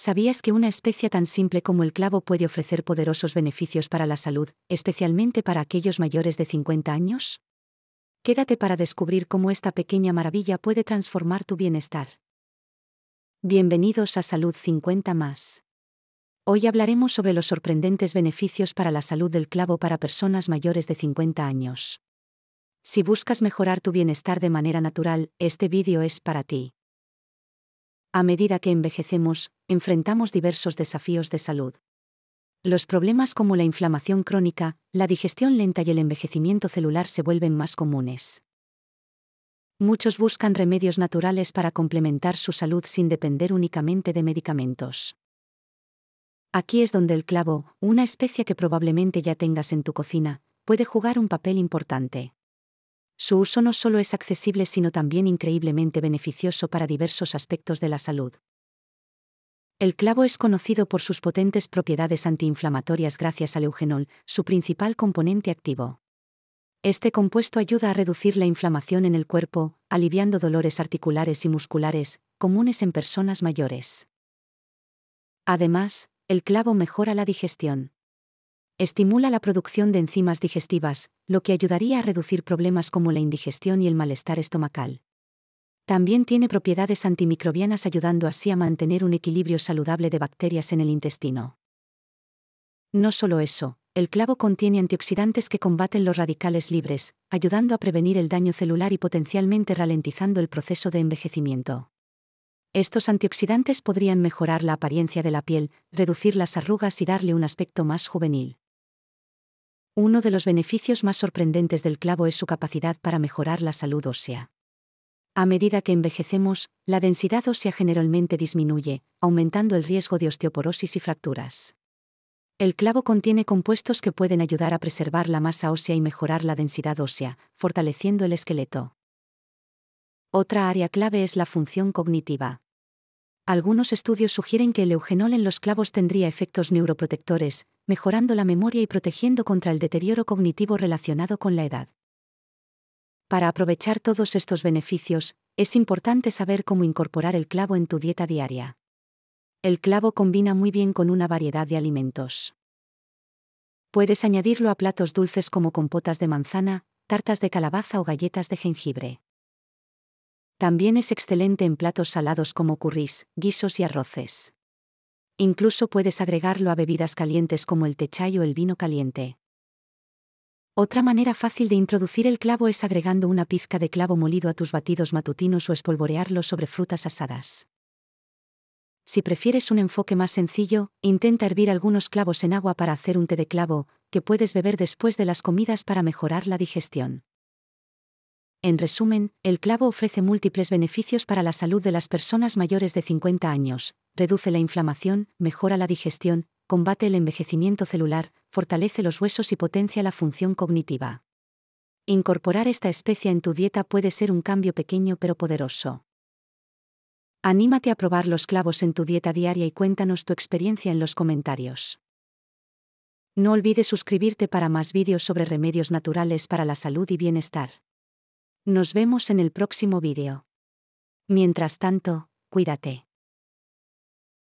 ¿Sabías que una especie tan simple como el clavo puede ofrecer poderosos beneficios para la salud, especialmente para aquellos mayores de 50 años? Quédate para descubrir cómo esta pequeña maravilla puede transformar tu bienestar. Bienvenidos a Salud 50 más. Hoy hablaremos sobre los sorprendentes beneficios para la salud del clavo para personas mayores de 50 años. Si buscas mejorar tu bienestar de manera natural, este vídeo es para ti. A medida que envejecemos, enfrentamos diversos desafíos de salud. Los problemas como la inflamación crónica, la digestión lenta y el envejecimiento celular se vuelven más comunes. Muchos buscan remedios naturales para complementar su salud sin depender únicamente de medicamentos. Aquí es donde el clavo, una especie que probablemente ya tengas en tu cocina, puede jugar un papel importante. Su uso no solo es accesible sino también increíblemente beneficioso para diversos aspectos de la salud. El clavo es conocido por sus potentes propiedades antiinflamatorias gracias al eugenol, su principal componente activo. Este compuesto ayuda a reducir la inflamación en el cuerpo, aliviando dolores articulares y musculares, comunes en personas mayores. Además, el clavo mejora la digestión estimula la producción de enzimas digestivas, lo que ayudaría a reducir problemas como la indigestión y el malestar estomacal. También tiene propiedades antimicrobianas ayudando así a mantener un equilibrio saludable de bacterias en el intestino. No solo eso, el clavo contiene antioxidantes que combaten los radicales libres, ayudando a prevenir el daño celular y potencialmente ralentizando el proceso de envejecimiento. Estos antioxidantes podrían mejorar la apariencia de la piel, reducir las arrugas y darle un aspecto más juvenil. Uno de los beneficios más sorprendentes del clavo es su capacidad para mejorar la salud ósea. A medida que envejecemos, la densidad ósea generalmente disminuye, aumentando el riesgo de osteoporosis y fracturas. El clavo contiene compuestos que pueden ayudar a preservar la masa ósea y mejorar la densidad ósea, fortaleciendo el esqueleto. Otra área clave es la función cognitiva. Algunos estudios sugieren que el eugenol en los clavos tendría efectos neuroprotectores, mejorando la memoria y protegiendo contra el deterioro cognitivo relacionado con la edad. Para aprovechar todos estos beneficios, es importante saber cómo incorporar el clavo en tu dieta diaria. El clavo combina muy bien con una variedad de alimentos. Puedes añadirlo a platos dulces como compotas de manzana, tartas de calabaza o galletas de jengibre. También es excelente en platos salados como curris, guisos y arroces. Incluso puedes agregarlo a bebidas calientes como el techay o el vino caliente. Otra manera fácil de introducir el clavo es agregando una pizca de clavo molido a tus batidos matutinos o espolvorearlo sobre frutas asadas. Si prefieres un enfoque más sencillo, intenta hervir algunos clavos en agua para hacer un té de clavo, que puedes beber después de las comidas para mejorar la digestión. En resumen, el clavo ofrece múltiples beneficios para la salud de las personas mayores de 50 años, reduce la inflamación, mejora la digestión, combate el envejecimiento celular, fortalece los huesos y potencia la función cognitiva. Incorporar esta especie en tu dieta puede ser un cambio pequeño pero poderoso. Anímate a probar los clavos en tu dieta diaria y cuéntanos tu experiencia en los comentarios. No olvides suscribirte para más vídeos sobre remedios naturales para la salud y bienestar. Nos vemos en el próximo vídeo. Mientras tanto, cuídate.